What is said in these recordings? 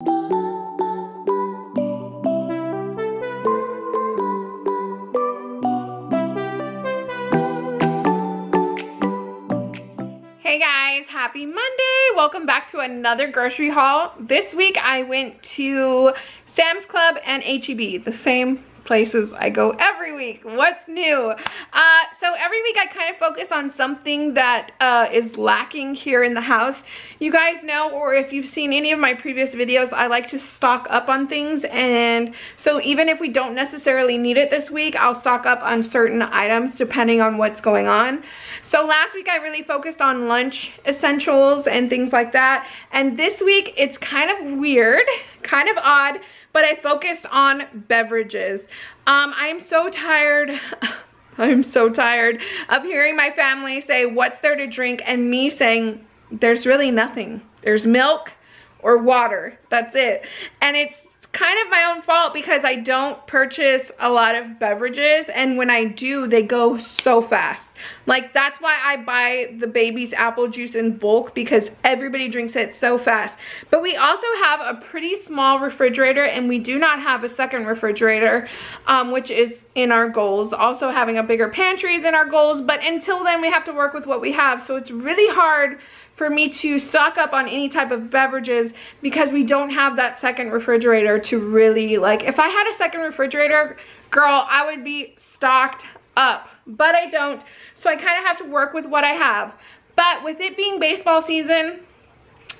Hey guys, happy Monday. Welcome back to another grocery haul. This week I went to Sam's Club and HEB, the same places I go every week. What's new? Uh, so every week I kind of focus on something that uh, is lacking here in the house. You guys know, or if you've seen any of my previous videos, I like to stock up on things. And so even if we don't necessarily need it this week, I'll stock up on certain items depending on what's going on. So last week I really focused on lunch essentials and things like that. And this week it's kind of weird, kind of odd, but I focused on beverages. Um, I'm so tired. I'm so tired of hearing my family say, what's there to drink? And me saying, there's really nothing. There's milk or water. That's it. And it's kind of my own fault because I don't purchase a lot of beverages and when I do they go so fast. Like that's why I buy the baby's apple juice in bulk because everybody drinks it so fast. But we also have a pretty small refrigerator and we do not have a second refrigerator um, which is in our goals. Also having a bigger pantry is in our goals but until then we have to work with what we have. So it's really hard for me to stock up on any type of beverages because we don't have that second refrigerator to really like if I had a second refrigerator girl I would be stocked up. But I don't so I kind of have to work with what I have. But with it being baseball season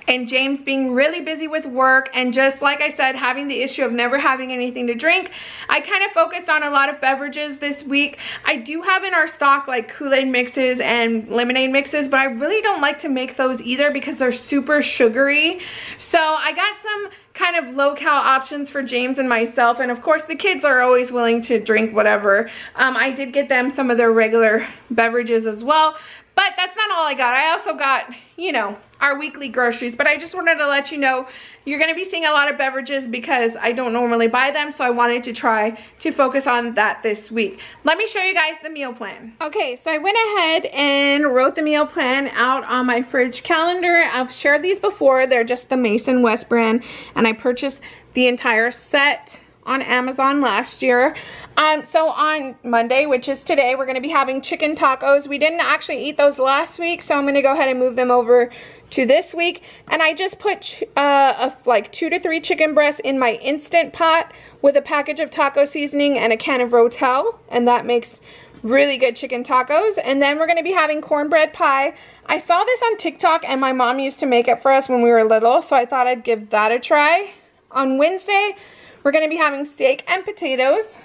and James being really busy with work and just like I said having the issue of never having anything to drink I kind of focused on a lot of beverages this week. I do have in our stock like Kool-Aid mixes and lemonade mixes but I really don't like to make those either because they're super sugary. So I got some kind of low-cal options for James and myself and of course the kids are always willing to drink whatever. Um, I did get them some of their regular beverages as well but that's not all I got. I also got, you know, our weekly groceries. But I just wanted to let you know you're going to be seeing a lot of beverages because I don't normally buy them. So I wanted to try to focus on that this week. Let me show you guys the meal plan. Okay, so I went ahead and wrote the meal plan out on my fridge calendar. I've shared these before. They're just the Mason West brand. And I purchased the entire set on Amazon last year. Um, so on Monday, which is today, we're going to be having chicken tacos. We didn't actually eat those last week, so I'm going to go ahead and move them over to this week. And I just put uh, a, like two to three chicken breasts in my Instant Pot with a package of taco seasoning and a can of Rotel. And that makes really good chicken tacos. And then we're going to be having cornbread pie. I saw this on TikTok and my mom used to make it for us when we were little. So I thought I'd give that a try. On Wednesday, we're going to be having steak and potatoes.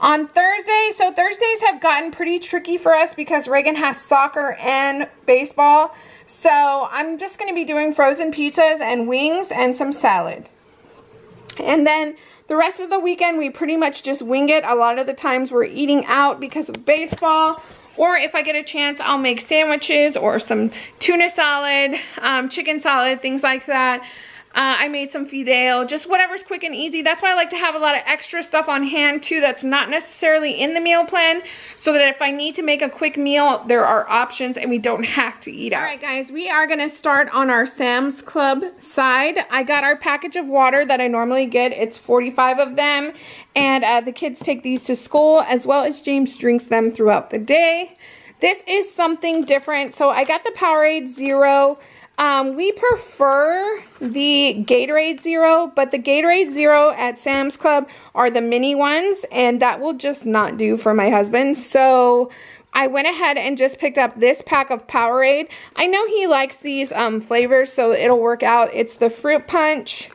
On Thursday, so Thursdays have gotten pretty tricky for us because Reagan has soccer and baseball. So I'm just going to be doing frozen pizzas and wings and some salad. And then the rest of the weekend, we pretty much just wing it. A lot of the times we're eating out because of baseball. Or if I get a chance, I'll make sandwiches or some tuna salad, um, chicken salad, things like that. Uh, I made some fideo, just whatever's quick and easy. That's why I like to have a lot of extra stuff on hand too that's not necessarily in the meal plan so that if I need to make a quick meal, there are options and we don't have to eat out. All right guys, we are gonna start on our Sam's Club side. I got our package of water that I normally get. It's 45 of them and uh, the kids take these to school as well as James drinks them throughout the day. This is something different. So I got the Powerade Zero um, we prefer the Gatorade Zero, but the Gatorade Zero at Sam's Club are the mini ones, and that will just not do for my husband. So I went ahead and just picked up this pack of Powerade. I know he likes these um, flavors, so it'll work out. It's the Fruit Punch,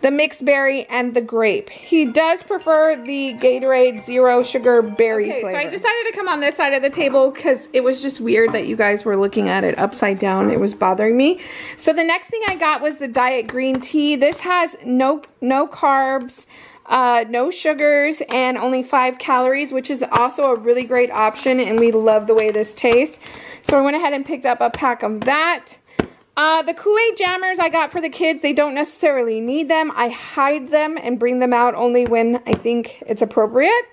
the mixed berry, and the grape. He does prefer the Gatorade Zero Sugar Berry okay, flavor. so I decided to come on this side of the table because it was just weird that you guys were looking at it upside down. It was bothering me. So the next thing I got was the Diet Green Tea. This has no, no carbs, uh, no sugars, and only five calories, which is also a really great option, and we love the way this tastes. So I went ahead and picked up a pack of that. Uh, the Kool-Aid jammers I got for the kids, they don't necessarily need them. I hide them and bring them out only when I think it's appropriate.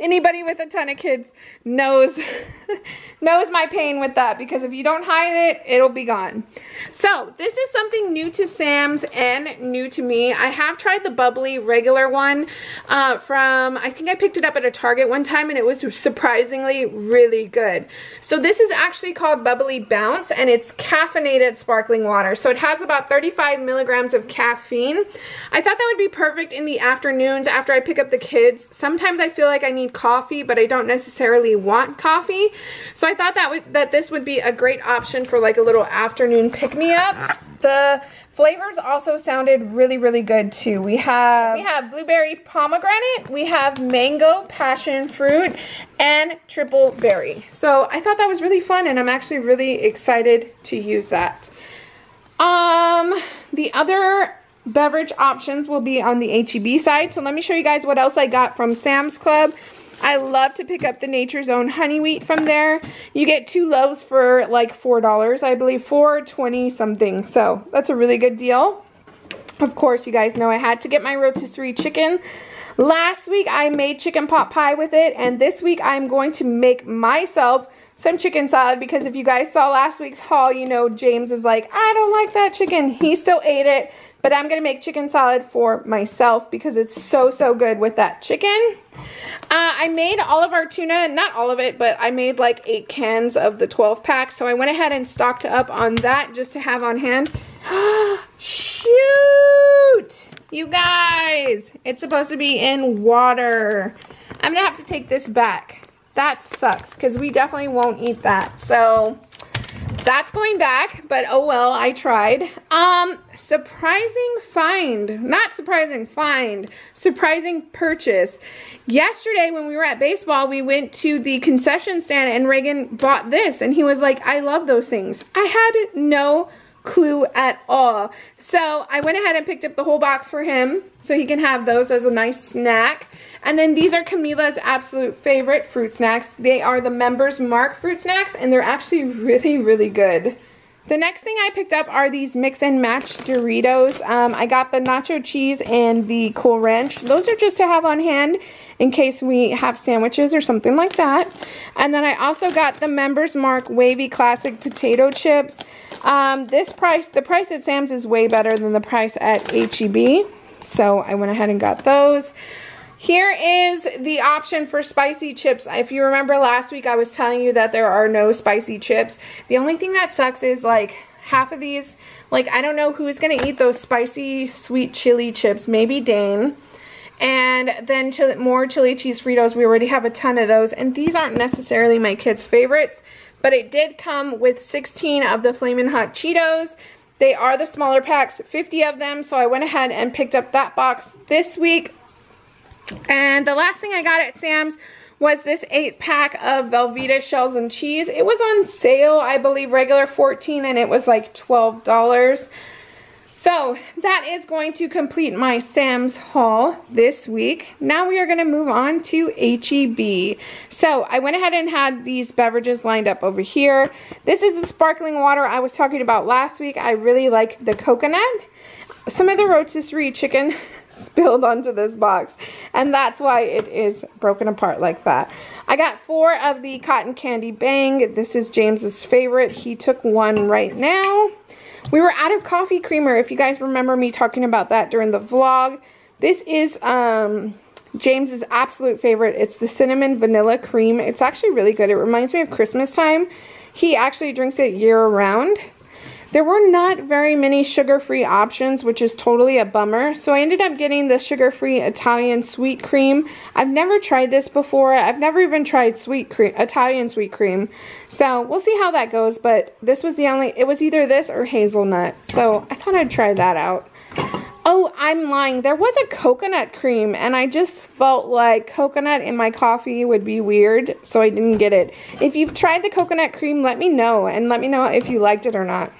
Anybody with a ton of kids knows knows my pain with that because if you don't hide it, it'll be gone. So this is something new to Sam's and new to me. I have tried the bubbly regular one uh, from, I think I picked it up at a Target one time and it was surprisingly really good. So this is actually called Bubbly Bounce and it's caffeinated sparkling water. So it has about 35 milligrams of caffeine. I thought that would be perfect in the afternoons after I pick up the kids. Sometimes I feel like I need coffee, but I don't necessarily want coffee. So I thought that, would, that this would be a great option for like a little afternoon pick-me-up. The flavors also sounded really, really good too. We have, we have blueberry pomegranate, we have mango passion fruit, and triple berry. So I thought that was really fun and I'm actually really excited to use that. Um, the other beverage options will be on the HEB side. So let me show you guys what else I got from Sam's Club. I love to pick up the Nature's Own honey wheat from there. You get two loaves for like $4, I believe, 4.20 something. So that's a really good deal. Of course, you guys know I had to get my rotisserie chicken. Last week, I made chicken pot pie with it, and this week, I'm going to make myself some chicken salad because if you guys saw last week's haul, you know James is like, I don't like that chicken. He still ate it, but I'm going to make chicken salad for myself because it's so, so good with that chicken. Uh, I made all of our tuna, not all of it, but I made like eight cans of the 12 pack. So I went ahead and stocked up on that just to have on hand. Shoot! You guys, it's supposed to be in water. I'm going to have to take this back. That sucks because we definitely won't eat that. So that's going back, but oh well, I tried. Um, surprising find, not surprising find, surprising purchase. Yesterday when we were at baseball, we went to the concession stand and Reagan bought this and he was like, I love those things. I had no clue at all. So I went ahead and picked up the whole box for him so he can have those as a nice snack. And then these are Kamila's absolute favorite fruit snacks. They are the Members Mark fruit snacks, and they're actually really, really good. The next thing I picked up are these mix and match Doritos. Um, I got the nacho cheese and the Cool Ranch. Those are just to have on hand in case we have sandwiches or something like that. And then I also got the Members Mark Wavy Classic Potato Chips. Um, this price, the price at Sam's is way better than the price at HEB. So I went ahead and got those. Here is the option for spicy chips. If you remember last week, I was telling you that there are no spicy chips. The only thing that sucks is like half of these, like I don't know who's going to eat those spicy sweet chili chips. Maybe Dane. And then chili, more chili cheese Fritos. We already have a ton of those. And these aren't necessarily my kids' favorites. But it did come with 16 of the Flamin' Hot Cheetos. They are the smaller packs, 50 of them. So I went ahead and picked up that box this week. And the last thing I got at Sam's was this 8 pack of Velveeta shells and cheese. It was on sale, I believe regular 14 and it was like $12. So that is going to complete my Sam's haul this week. Now we are going to move on to HEB. So I went ahead and had these beverages lined up over here. This is the sparkling water I was talking about last week. I really like the coconut. Some of the rotisserie chicken spilled onto this box and that's why it is broken apart like that. I got four of the cotton candy bang. This is James's favorite. He took one right now. We were out of coffee creamer if you guys remember me talking about that during the vlog. This is um, James's absolute favorite. It's the cinnamon vanilla cream. It's actually really good. It reminds me of Christmas time. He actually drinks it year round. There were not very many sugar-free options, which is totally a bummer. So I ended up getting the sugar-free Italian sweet cream. I've never tried this before. I've never even tried sweet cream, Italian sweet cream. So we'll see how that goes. But this was the only, it was either this or hazelnut. So I thought I'd try that out. Oh, I'm lying. There was a coconut cream and I just felt like coconut in my coffee would be weird, so I didn't get it. If you've tried the coconut cream, let me know and let me know if you liked it or not.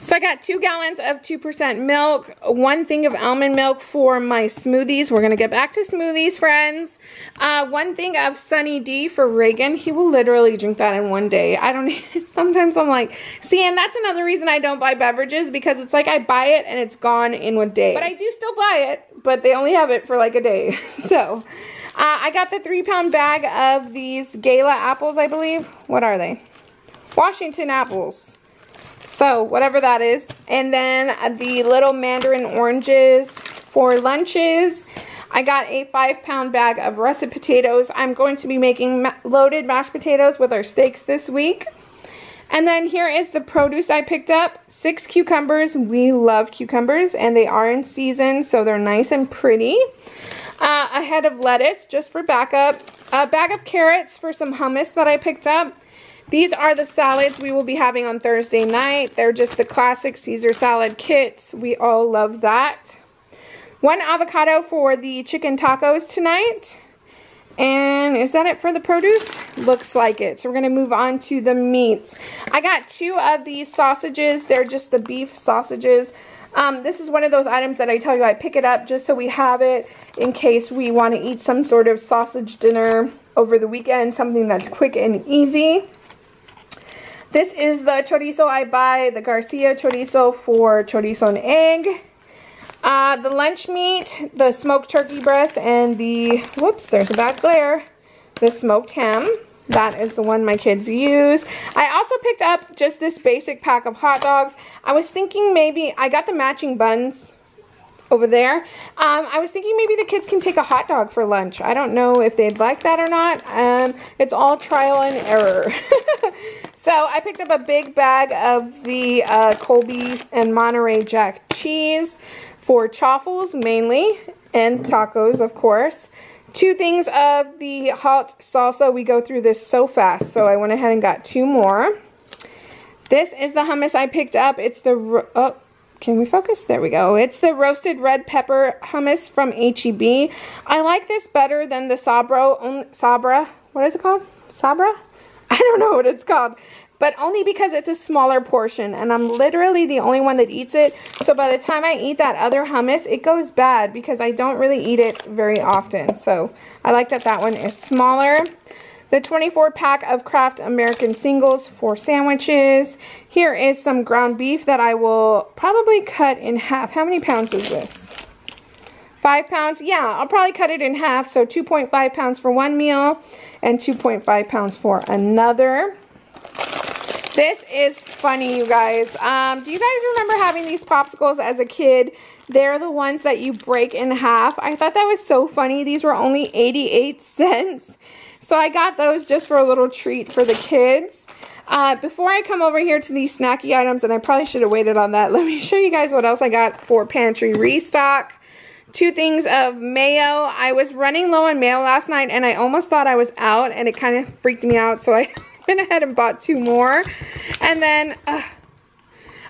So I got two gallons of 2% milk, one thing of almond milk for my smoothies. We're going to get back to smoothies, friends. Uh, one thing of Sunny D for Reagan. He will literally drink that in one day. I don't, sometimes I'm like, see, and that's another reason I don't buy beverages because it's like I buy it and it's gone in one day. But I do still buy it, but they only have it for like a day. so... Uh, I got the three pound bag of these Gala apples, I believe. What are they? Washington apples. So whatever that is. And then the little mandarin oranges for lunches. I got a five pound bag of russet potatoes. I'm going to be making ma loaded mashed potatoes with our steaks this week. And then here is the produce I picked up. Six cucumbers. We love cucumbers and they are in season so they're nice and pretty. Uh, a head of lettuce just for backup. A bag of carrots for some hummus that I picked up. These are the salads we will be having on Thursday night. They're just the classic Caesar salad kits. We all love that. One avocado for the chicken tacos tonight. And is that it for the produce? Looks like it. So we're going to move on to the meats. I got two of these sausages. They're just the beef sausages. Um, this is one of those items that I tell you I pick it up just so we have it in case we want to eat some sort of sausage dinner over the weekend. Something that's quick and easy. This is the chorizo I buy, the Garcia chorizo for chorizo and egg. Uh, the lunch meat, the smoked turkey breast, and the, whoops, there's a bad glare, the smoked ham. That is the one my kids use. I also picked up just this basic pack of hot dogs. I was thinking maybe, I got the matching buns over there. Um, I was thinking maybe the kids can take a hot dog for lunch. I don't know if they'd like that or not. Um, it's all trial and error. so I picked up a big bag of the uh, Colby and Monterey Jack cheese for chaffles mainly and tacos of course. Two things of the hot salsa. We go through this so fast so I went ahead and got two more. This is the hummus I picked up. It's the, oh, can we focus? There we go. It's the roasted red pepper hummus from HEB. I like this better than the Sabro, Sabra, what is it called? Sabra? I don't know what it's called but only because it's a smaller portion and I'm literally the only one that eats it. So by the time I eat that other hummus, it goes bad because I don't really eat it very often. So I like that that one is smaller. The 24 pack of Kraft American Singles for sandwiches. Here is some ground beef that I will probably cut in half. How many pounds is this? Five pounds? Yeah, I'll probably cut it in half. So 2.5 pounds for one meal and 2.5 pounds for another. This is funny, you guys. Um, do you guys remember having these popsicles as a kid? They're the ones that you break in half. I thought that was so funny. These were only 88 cents. So I got those just for a little treat for the kids. Uh, before I come over here to these snacky items, and I probably should have waited on that, let me show you guys what else I got for pantry restock. Two things of mayo. I was running low on mayo last night, and I almost thought I was out, and it kind of freaked me out, so I went ahead and bought two more. And then, uh,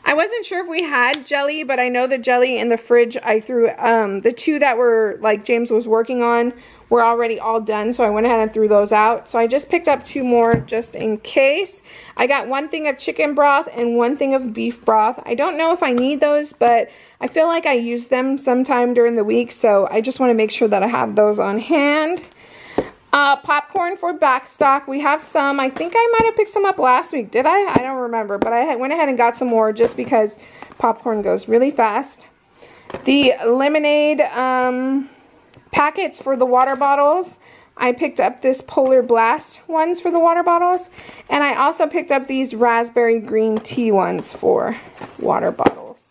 I wasn't sure if we had jelly, but I know the jelly in the fridge I threw, um, the two that were, like, James was working on were already all done, so I went ahead and threw those out. So I just picked up two more just in case. I got one thing of chicken broth and one thing of beef broth. I don't know if I need those, but I feel like I use them sometime during the week, so I just want to make sure that I have those on hand. Uh, popcorn for backstock. We have some. I think I might have picked some up last week. Did I? I don't remember. But I went ahead and got some more just because popcorn goes really fast. The lemonade um, packets for the water bottles. I picked up this Polar Blast ones for the water bottles. And I also picked up these raspberry green tea ones for water bottles.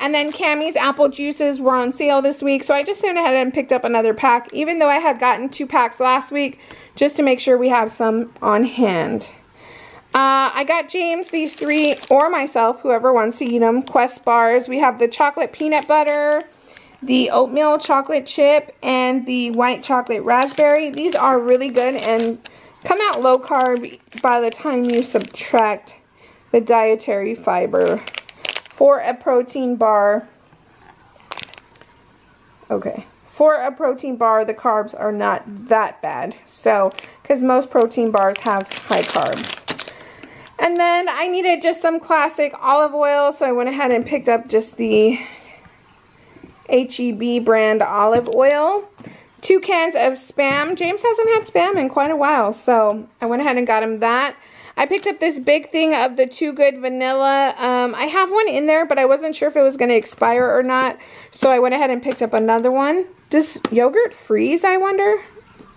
And then Cammie's apple juices were on sale this week, so I just went ahead and picked up another pack, even though I had gotten two packs last week, just to make sure we have some on hand. Uh, I got James these three, or myself, whoever wants to eat them, Quest bars. We have the chocolate peanut butter, the oatmeal chocolate chip, and the white chocolate raspberry. These are really good and come out low carb by the time you subtract the dietary fiber for a protein bar. Okay. For a protein bar, the carbs are not that bad. So, because most protein bars have high carbs. And then I needed just some classic olive oil, so I went ahead and picked up just the HEB brand olive oil. Two cans of Spam. James hasn't had Spam in quite a while, so I went ahead and got him that. I picked up this big thing of the Too Good Vanilla. Um, I have one in there, but I wasn't sure if it was going to expire or not. So I went ahead and picked up another one. Does yogurt freeze, I wonder?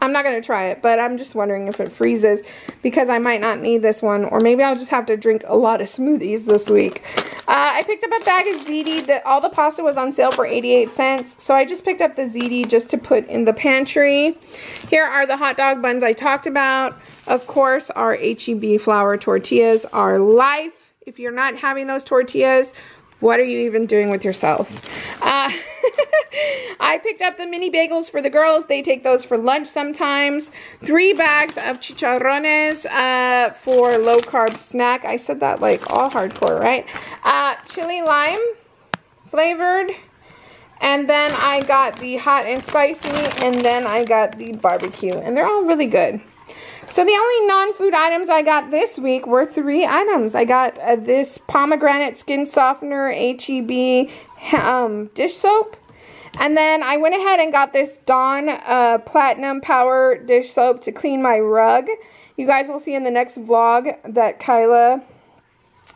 I'm not going to try it, but I'm just wondering if it freezes because I might not need this one. Or maybe I'll just have to drink a lot of smoothies this week. Uh, I picked up a bag of ziti. That all the pasta was on sale for 88 cents. So I just picked up the ziti just to put in the pantry. Here are the hot dog buns I talked about. Of course, our HEB flour tortillas are life. If you're not having those tortillas, what are you even doing with yourself? Uh, I picked up the mini bagels for the girls. They take those for lunch sometimes. Three bags of chicharrones uh, for low carb snack. I said that like all hardcore, right? Uh, chili lime flavored. And then I got the hot and spicy. And then I got the barbecue. And they're all really good. So the only non-food items I got this week were three items. I got uh, this pomegranate skin softener HEB um, dish soap. And then I went ahead and got this Dawn uh, Platinum Power dish soap to clean my rug. You guys will see in the next vlog that Kyla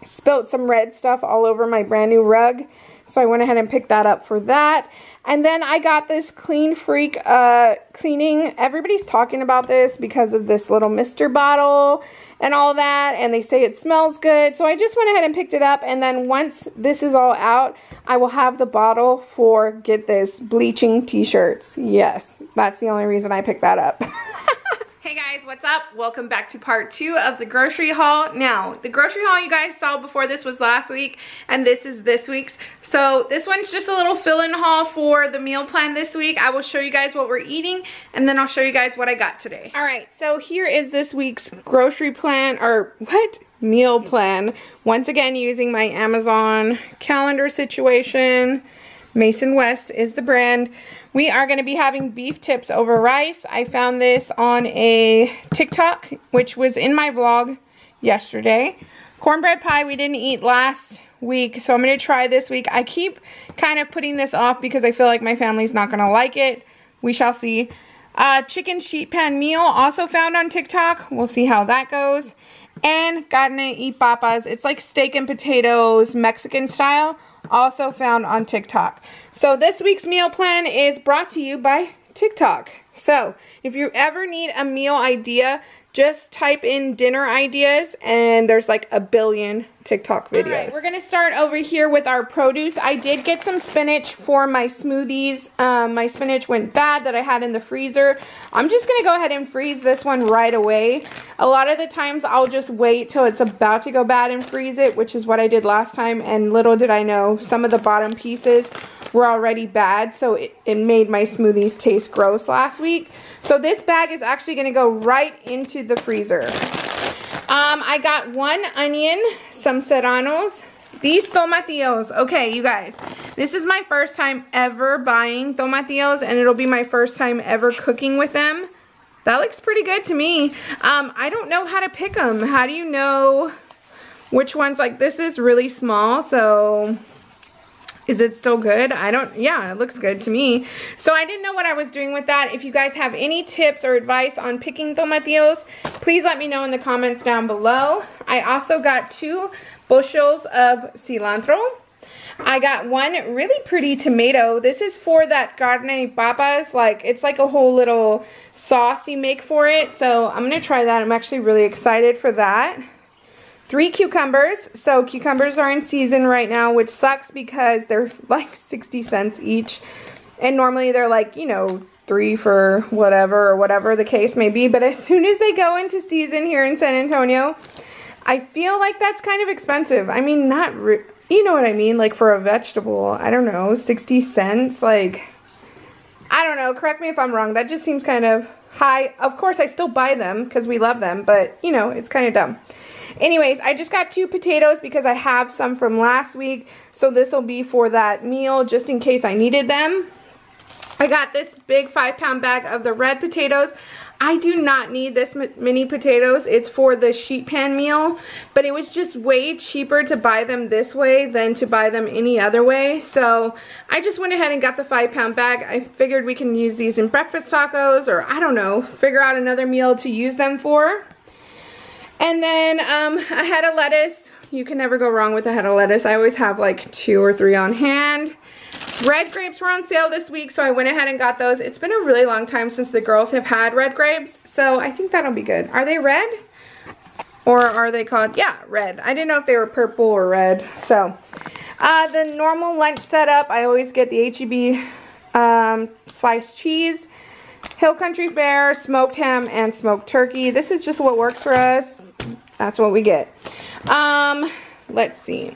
spilt some red stuff all over my brand new rug. So I went ahead and picked that up for that. And then I got this Clean Freak uh, cleaning. Everybody's talking about this because of this little mister bottle and all that. And they say it smells good. So I just went ahead and picked it up. And then once this is all out, I will have the bottle for, get this, bleaching t-shirts. Yes, that's the only reason I picked that up. Hey guys, what's up? Welcome back to part two of the grocery haul. Now, the grocery haul you guys saw before this was last week, and this is this week's. So this one's just a little fill-in haul for the meal plan this week. I will show you guys what we're eating, and then I'll show you guys what I got today. All right, so here is this week's grocery plan, or what? Meal plan. Once again, using my Amazon calendar situation. Mason West is the brand. We are going to be having beef tips over rice. I found this on a TikTok, which was in my vlog yesterday. Cornbread pie we didn't eat last week, so I'm going to try this week. I keep kind of putting this off because I feel like my family's not going to like it. We shall see. Uh, chicken sheet pan meal, also found on TikTok. We'll see how that goes. And carne y papas. It's like steak and potatoes, Mexican style also found on TikTok. So this week's meal plan is brought to you by TikTok. So if you ever need a meal idea, just type in dinner ideas and there's like a billion TikTok videos. Right, we're gonna start over here with our produce. I did get some spinach for my smoothies. Um, my spinach went bad that I had in the freezer. I'm just gonna go ahead and freeze this one right away. A lot of the times I'll just wait till it's about to go bad and freeze it, which is what I did last time. And little did I know, some of the bottom pieces were already bad, so it, it made my smoothies taste gross last week. So this bag is actually gonna go right into the freezer. Um, I got one onion, some serranos, these tomatillos. Okay, you guys, this is my first time ever buying tomatillos, and it'll be my first time ever cooking with them. That looks pretty good to me. Um, I don't know how to pick them. How do you know which ones? Like, this is really small, so is it still good? I don't, yeah, it looks good to me. So I didn't know what I was doing with that. If you guys have any tips or advice on picking tomatillos, please let me know in the comments down below. I also got two bushels of cilantro. I got one really pretty tomato. This is for that carne papas. Like, it's like a whole little sauce you make for it. So I'm going to try that. I'm actually really excited for that three cucumbers. So cucumbers are in season right now, which sucks because they're like 60 cents each. And normally they're like, you know, three for whatever or whatever the case may be. But as soon as they go into season here in San Antonio, I feel like that's kind of expensive. I mean, not, you know what I mean? Like for a vegetable, I don't know, 60 cents. Like, I don't know. Correct me if I'm wrong. That just seems kind of high. Of course, I still buy them because we love them. But, you know, it's kind of dumb. Anyways, I just got two potatoes because I have some from last week. So this will be for that meal just in case I needed them. I got this big five pound bag of the red potatoes. I do not need this mini potatoes. It's for the sheet pan meal, but it was just way cheaper to buy them this way than to buy them any other way. So I just went ahead and got the five pound bag. I figured we can use these in breakfast tacos or I don't know, figure out another meal to use them for. And then um, a head of lettuce. You can never go wrong with a head of lettuce. I always have like two or three on hand. Red grapes were on sale this week, so I went ahead and got those. It's been a really long time since the girls have had red grapes, so I think that'll be good. Are they red? Or are they called, yeah, red. I didn't know if they were purple or red. So, uh, the normal lunch setup, I always get the HEB um, sliced cheese, Hill Country Fare, smoked ham, and smoked turkey. This is just what works for us. That's what we get. Um, let's see.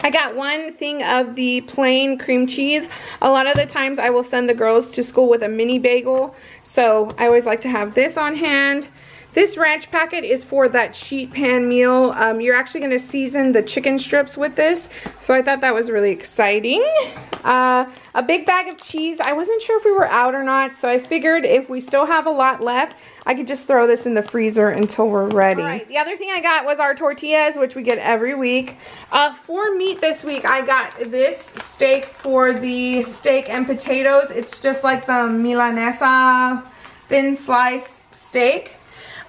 I got one thing of the plain cream cheese. A lot of the times I will send the girls to school with a mini bagel. So I always like to have this on hand. This ranch packet is for that sheet pan meal. Um, you're actually going to season the chicken strips with this. So I thought that was really exciting. Uh, a big bag of cheese. I wasn't sure if we were out or not. So I figured if we still have a lot left, I could just throw this in the freezer until we're ready. All right, the other thing I got was our tortillas, which we get every week. Uh, for meat this week, I got this steak for the steak and potatoes. It's just like the Milanesa thin slice steak.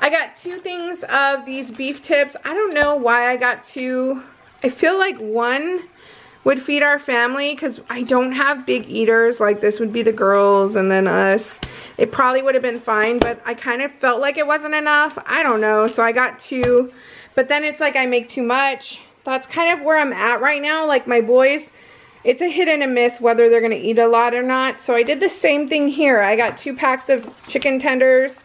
I got two things of these beef tips. I don't know why I got two. I feel like one would feed our family because I don't have big eaters. Like this would be the girls and then us. It probably would have been fine, but I kind of felt like it wasn't enough. I don't know. So I got two. But then it's like I make too much. That's kind of where I'm at right now. Like my boys, it's a hit and a miss whether they're going to eat a lot or not. So I did the same thing here. I got two packs of chicken tenders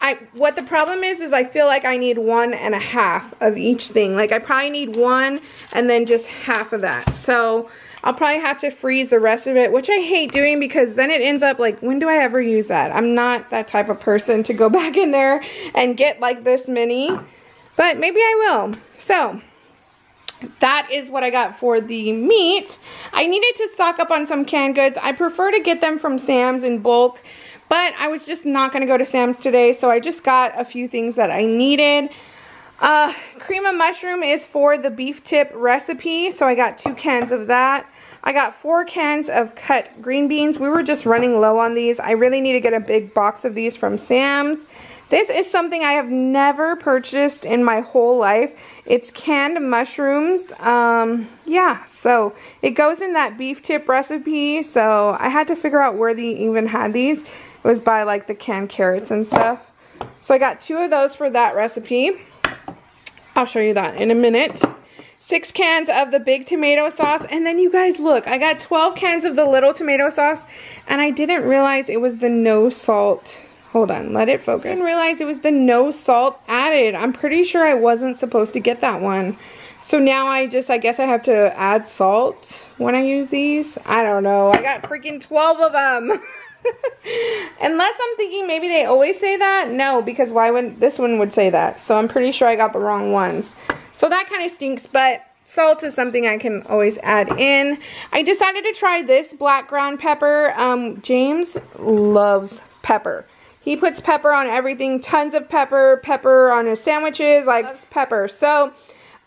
I what the problem is is I feel like I need one and a half of each thing. Like I probably need one and then just half of that. So I'll probably have to freeze the rest of it, which I hate doing because then it ends up like, when do I ever use that? I'm not that type of person to go back in there and get like this many, but maybe I will. So that is what I got for the meat. I needed to stock up on some canned goods. I prefer to get them from Sam's in bulk but I was just not going to go to Sam's today, so I just got a few things that I needed. Uh, cream of mushroom is for the beef tip recipe, so I got two cans of that. I got four cans of cut green beans. We were just running low on these. I really need to get a big box of these from Sam's. This is something I have never purchased in my whole life. It's canned mushrooms. Um, yeah, so it goes in that beef tip recipe. So I had to figure out where they even had these was by like the canned carrots and stuff. So I got two of those for that recipe. I'll show you that in a minute. Six cans of the big tomato sauce. And then you guys look, I got 12 cans of the little tomato sauce. And I didn't realize it was the no salt. Hold on, let it focus. I didn't realize it was the no salt added. I'm pretty sure I wasn't supposed to get that one. So now I just, I guess I have to add salt when I use these. I don't know. I got freaking 12 of them. Unless I'm thinking maybe they always say that. No, because why would this one would say that? So I'm pretty sure I got the wrong ones. So that kind of stinks, but salt is something I can always add in. I decided to try this black ground pepper. Um, James loves pepper. He puts pepper on everything, tons of pepper, pepper on his sandwiches, like pepper. So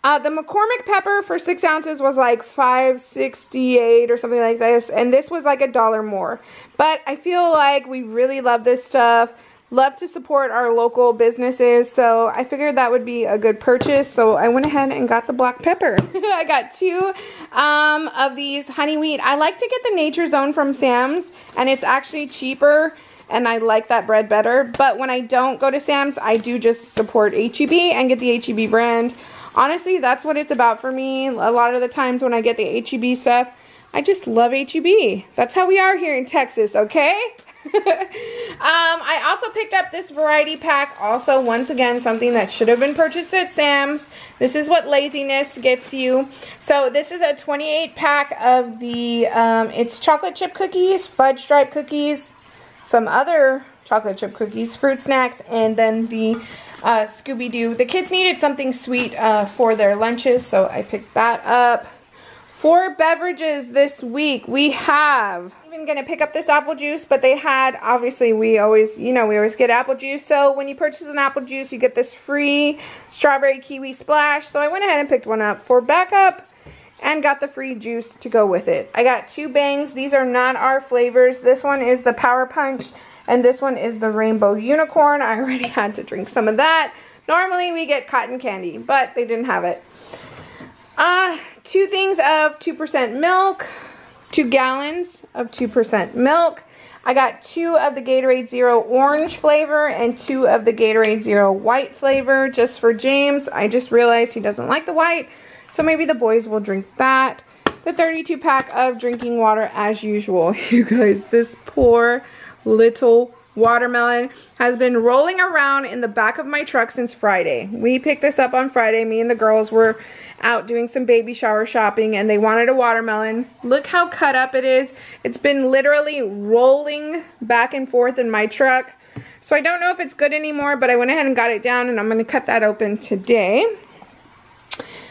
uh, the McCormick pepper for six ounces was like 5.68 or something like this, and this was like a dollar more. But I feel like we really love this stuff. Love to support our local businesses, so I figured that would be a good purchase. So I went ahead and got the black pepper. I got two um, of these honey wheat. I like to get the Nature's Own from Sam's, and it's actually cheaper and I like that bread better. But when I don't go to Sam's, I do just support HEB and get the HEB brand. Honestly, that's what it's about for me. A lot of the times when I get the HEB stuff, I just love HEB. That's how we are here in Texas, okay? um, I also picked up this variety pack. Also, once again, something that should have been purchased at Sam's. This is what laziness gets you. So this is a 28 pack of the, um, it's chocolate chip cookies, fudge stripe cookies, some other chocolate chip cookies, fruit snacks, and then the uh, Scooby-Doo. The kids needed something sweet uh, for their lunches, so I picked that up. For beverages this week, we have, I'm even gonna pick up this apple juice, but they had, obviously we always, you know, we always get apple juice. So when you purchase an apple juice, you get this free strawberry kiwi splash. So I went ahead and picked one up for backup and got the free juice to go with it. I got two bangs. These are not our flavors. This one is the Power Punch and this one is the Rainbow Unicorn. I already had to drink some of that. Normally we get cotton candy, but they didn't have it. Uh, two things of 2% milk, two gallons of 2% milk. I got two of the Gatorade Zero orange flavor and two of the Gatorade Zero white flavor just for James. I just realized he doesn't like the white, so maybe the boys will drink that. The 32 pack of drinking water as usual. You guys, this poor little watermelon has been rolling around in the back of my truck since Friday. We picked this up on Friday. Me and the girls were out doing some baby shower shopping and they wanted a watermelon. Look how cut up it is. It's been literally rolling back and forth in my truck. So I don't know if it's good anymore, but I went ahead and got it down and I'm to cut that open today.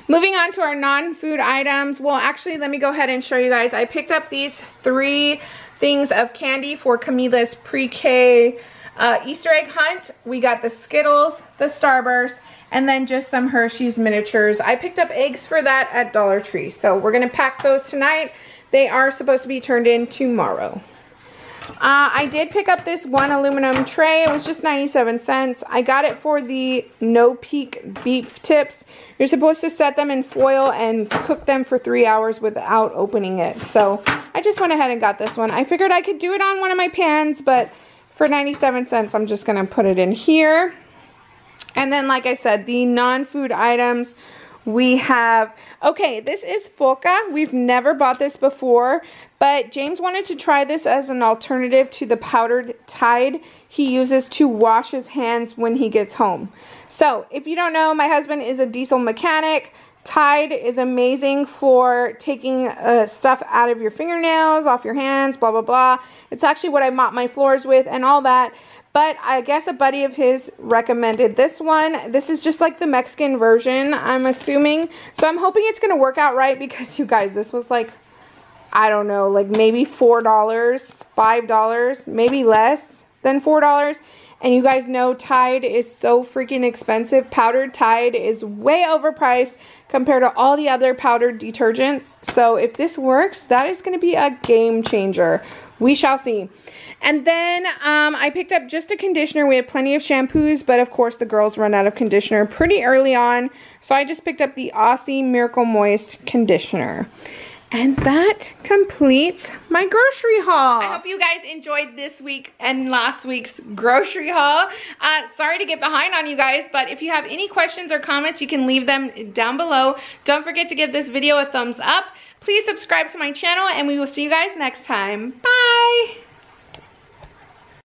Moving on to our non-food items. Well, actually, let me go ahead and show you guys. I picked up these three things of candy for Kamila's pre-K uh, Easter egg hunt. We got the Skittles, the Starburst, and then just some Hershey's miniatures. I picked up eggs for that at Dollar Tree. So we're to pack those tonight. They are supposed to be turned in tomorrow. Uh, I did pick up this one aluminum tray. It was just 97 cents. I got it for the no peek beef tips. You're supposed to set them in foil and cook them for three hours without opening it. So I just went ahead and got this one. I figured I could do it on one of my pans, but for 97 cents, I'm just going to put it in here. And then, like I said, the non-food items we have, okay, this is Foca. We've never bought this before, but James wanted to try this as an alternative to the powdered Tide he uses to wash his hands when he gets home. So, if you don't know, my husband is a diesel mechanic. Tide is amazing for taking uh, stuff out of your fingernails, off your hands, blah, blah, blah. It's actually what I mop my floors with and all that. But I guess a buddy of his recommended this one. This is just like the Mexican version, I'm assuming. So I'm hoping it's going to work out right because you guys, this was like, I don't know, like maybe $4, $5, maybe less than $4. And you guys know Tide is so freaking expensive. Powdered Tide is way overpriced compared to all the other powdered detergents. So if this works, that is going to be a game changer. We shall see. And then um, I picked up just a conditioner. We had plenty of shampoos, but of course the girls run out of conditioner pretty early on. So I just picked up the Aussie Miracle Moist conditioner. And that completes my grocery haul. I hope you guys enjoyed this week and last week's grocery haul. Uh, sorry to get behind on you guys, but if you have any questions or comments, you can leave them down below. Don't forget to give this video a thumbs up. Please subscribe to my channel and we will see you guys next time. Bye!